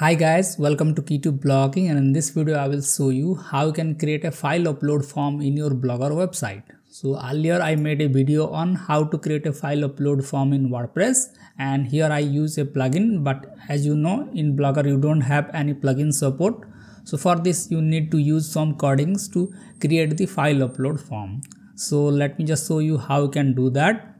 Hi guys, welcome to Key2Blogging and in this video I will show you how you can create a file upload form in your Blogger website. So earlier I made a video on how to create a file upload form in WordPress and here I use a plugin but as you know in Blogger you don't have any plugin support. So for this you need to use some codings to create the file upload form. So let me just show you how you can do that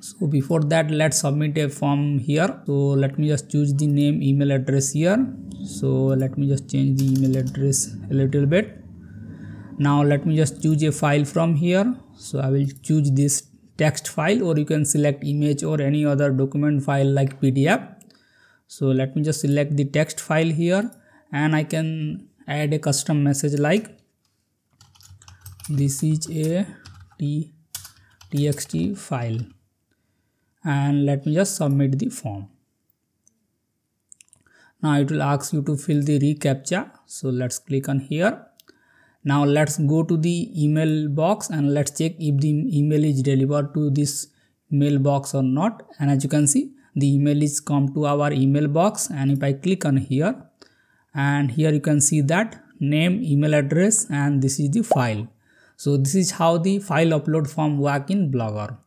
so before that let's submit a form here. So let me just choose the name email address here. So let me just change the email address a little bit. Now let me just choose a file from here. So i will choose this text file or you can select image or any other document file like pdf so let me just select the text file here and i can add a custom message like this is a txt file and let me just submit the form. Now it will ask you to fill the reCAPTCHA. So let's click on here. Now let's go to the email box and let's check if the email is delivered to this mailbox or not. And as you can see the email is come to our email box. And if I click on here and here you can see that name email address and this is the file. So this is how the file upload form work in blogger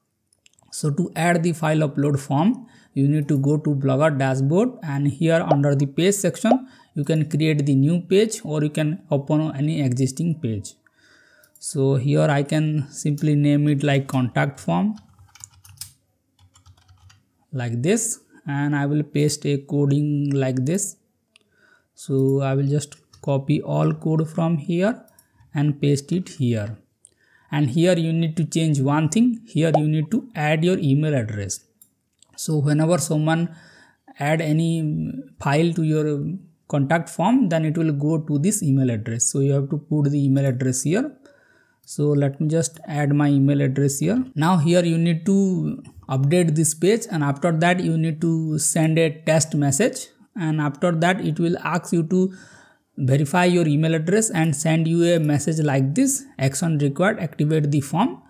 so to add the file upload form, you need to go to Blogger dashboard and here under the page section, you can create the new page or you can open any existing page. So here I can simply name it like contact form like this and I will paste a coding like this. So I will just copy all code from here and paste it here and here you need to change one thing. Here you need to add your email address. So whenever someone add any file to your contact form then it will go to this email address. So you have to put the email address here. So let me just add my email address here. Now here you need to update this page and after that you need to send a test message. And after that it will ask you to verify your email address and send you a message like this. Action required. Activate the form.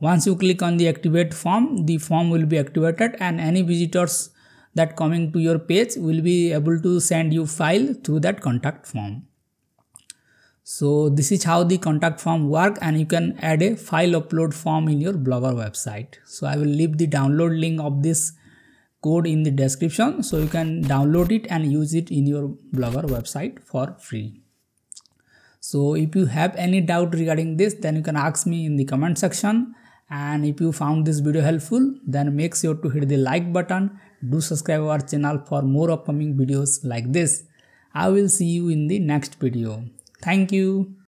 Once you click on the activate form the form will be activated and any visitors that coming to your page will be able to send you file through that contact form. So this is how the contact form work and you can add a file upload form in your blogger website. So i will leave the download link of this code in the description so you can download it and use it in your blogger website for free. So if you have any doubt regarding this then you can ask me in the comment section. And if you found this video helpful then make sure to hit the like button. Do subscribe our channel for more upcoming videos like this. I will see you in the next video. Thank you